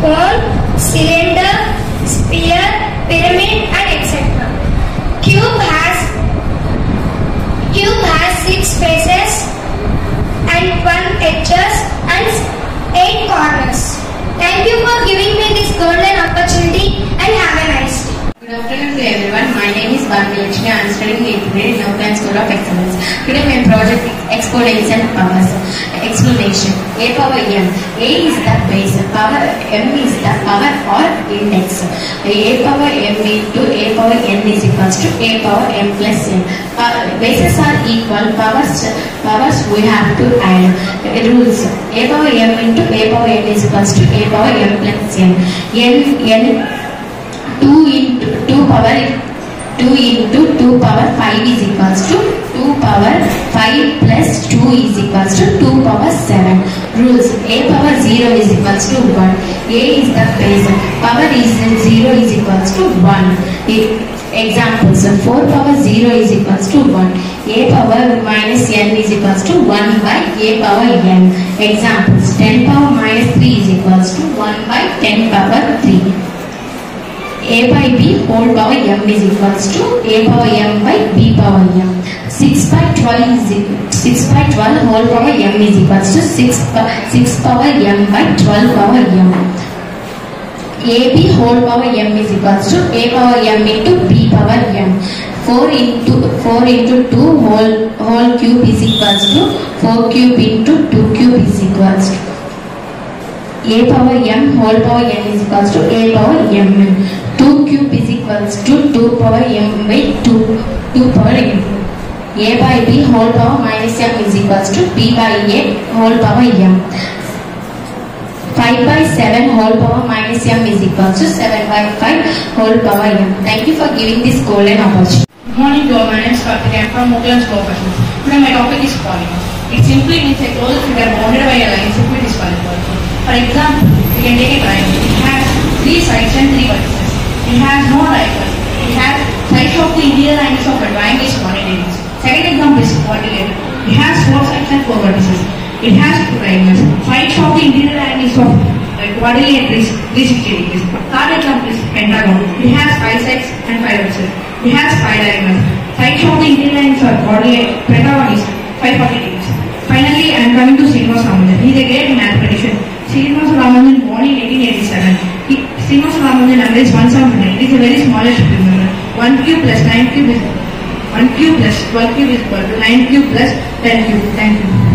cone, cylinder, sphere, pyramid and etc. Cube has cube has six faces and one edges and eight corners. Thank you for giving to everyone. My name is Bharti Lakshmi. I am studying 8th grade in Oakland School of Excellence. Today my project is exponential powers. Explanation. A power m. A is the base. Power m is the power or index. A power m into A power n is equals to A power m plus n. Bases are equal. Powers powers we have to add. Rules. A power m into A power n is equals to A power m plus n. n n 2 into 2 power 2 into 2 power 5 is equals to 2 power 5 plus 2 is equals to 2 power 7. Rules a power 0 is equals to 1. a is the base. Power is 0 is equals to 1. E- Examples 4 power 0 is equals to 1. a power minus n is equals to 1 by a power n. Examples 10 power minus 3 is equals to 1 by 10 power 3 a by b whole power m is equals to a power m by b power m. 6 by 12 is equal, 6 by 12 whole power m is equals to 6, pa- 6 power m by 12 power m. ab whole power m is equals to a power m into b power m. 4 into 4 into 2 whole whole cube is equals to 4 cube into 2 cube is equals to a power m whole power n is equals to a power m. 2 cube is equals to 2 power m by 2 2 power m. a by b whole power minus m is equals to b by a whole power m. 5 by 7 whole power minus m is equals to 7 by 5 whole power m. Thank you for giving this golden opportunity. Good morning to all. My name is Karthik. Am from Oakland School. Today my topic is polymers. It simply means a closed figure bounded by a line simply is polymer. For example, we can take a triangle. It has three sides and three vertices. It has no diagonal. It has sides of the interior angles of a triangle is 180 degrees. Second example is quadrilateral. It has four sides and four vertices. It has two triangles. Sides of the interior angles of a quadrilateral is 360 degrees. Third example is pentagon. It has five sides and five vertices. It has five diagonals. Sides of the interior angles of quadrilateral pentagon is 540 degrees. Finally, I am coming to Srinivas Ramanujan. He is a great mathematician. Srinivas Ramanujan born in 1887. CMOS harmonic language one harmonic is a very smallest remember. 1q plus 9q is 1q plus 12q is equal to 9q plus 10q. Thank you.